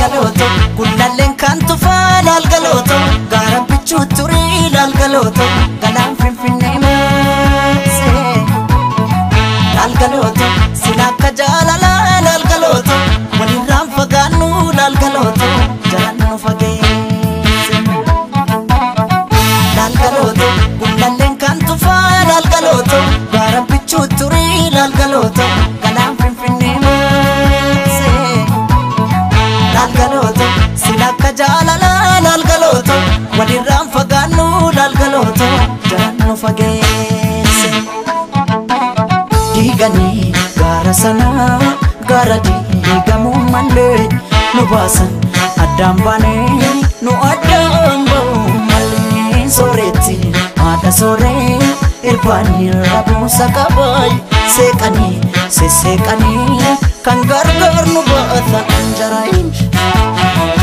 lalgalooto gunnalleen kan tufaa lalgalooto gaara bichuu turii lalgalooto galaan finfinnee meesee lalgalooto silaa akka jaalala. Fageesse. diiganii gaara sanaa gaara diigamuu malee nu baasan addaan baanee nu addaan ba'u malee sooretti haadha sooree irbaanii rabuusa qabaay seeqanii sesseeqanii kan gargaar nu baata anjaraayin. Ogalaaleetiya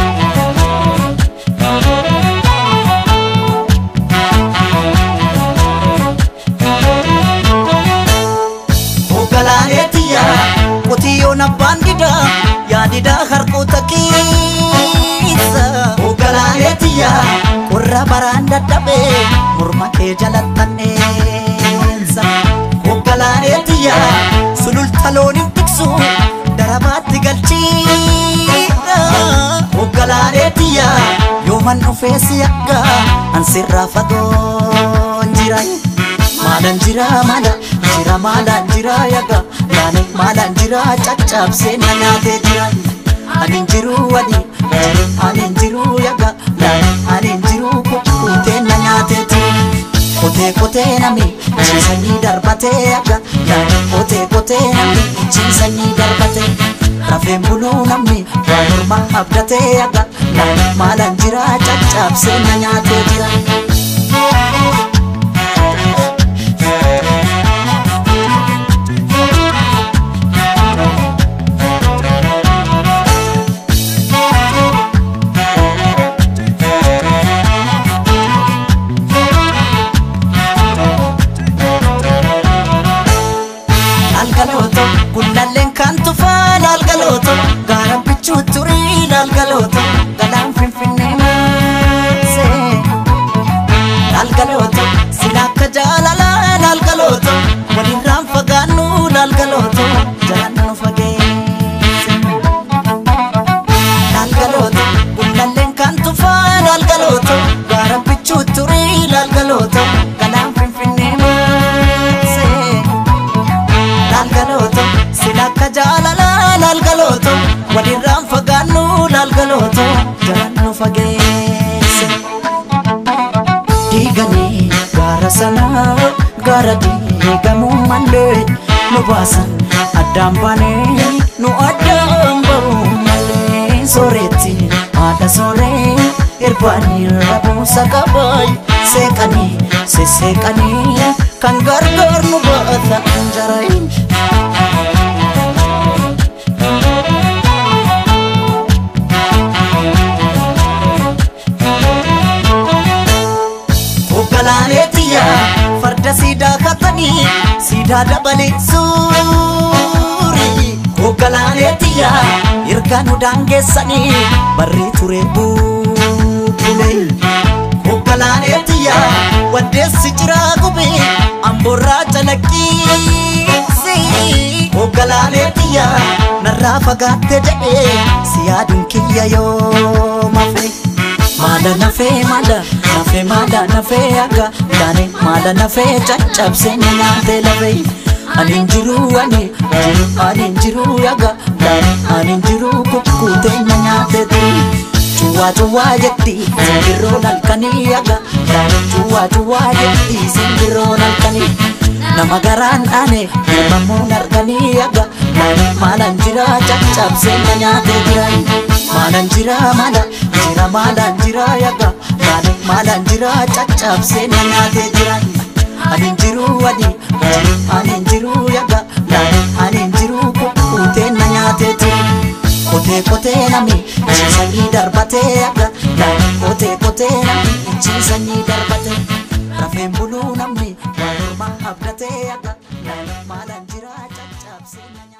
qotiyyoon abbaan didaa yaadidaa harkoota keessa. Ogalaaleetiya qorra baraan dadhabee morma kee jalattanneessa. Ogalaaleetiya sululta looniin tiksu darabaatti galchiidha. Ogalaaleetiya yooman dhufee si akka ansirraa fagoon jira. maalan jira maala jira maalan jira yaga yaani maalan jira caccabsee na nyaatee jira. Anin jiru wadi anin jiru yaga anin jiru kukkutee na nyaatee jira kotee kotee nami ciisanii darbatee yaga kotee kotee nami ciisanii darbatee rafeen buluu namni waa morma abdatee yaga maalan jira caccabsee na nyaatee jira. laal galooto gunnalleen kan tufaa laal galooto gaaraan bichuu turii laal galooto galaan finfinnee maasee laal galooto silaa. Akka jaalalaa laalgalooto walirraan fagaannu laalgalooto jalaan nu fageesse diiganii gaara sanaa gaara diigamuu malee nu baasan addaan baanee nu addaan ba'u malee sooretti haadha sooree irbaanii rabuusa qabaay seeqanii sesseeqanii kan gargaar nu baata katanii siidaa dabalee suuri. Ogalaaleetiya erga nu daangeessanii barrii ture buubulee. Ogalaaleetiya waddeessi jiraa gubee amboorraa calaqqiisi. Ogalaaleetiya narraa fagaatte jedhee si yaaduun kiyya yoo mafe. Maala nafee maala nafee maala nafee akka yaani maala nafee caccabsee na nyaatee lafee. Ani jiru ani ani jiru yaga ani jiru kukkutee nyaatee ture. Cuwaa cuwaa jetti simbirroon halkanii yaga cuwaa cuwaa jetti simbirroon halkanii. Nama garaan dhaane ilmamuun arganii yaga maalan jira caccabsee na nyaatee jiran. Maalan jira maala jira maalaan jira yaga Maanin maalaan jira caccabsee na nyaatee jira. Anin jiru adii anin jiru yaga Laanin anin jiru kukkuutee na nyaatee ture Kotee kotee nami injiisanii darbatee yaga Laanin kotee kotee nami injiisanii darbatee Rafeen buluu namni waan morma abdatee yaga Laanin maalaan jira caccabsee na nyaatee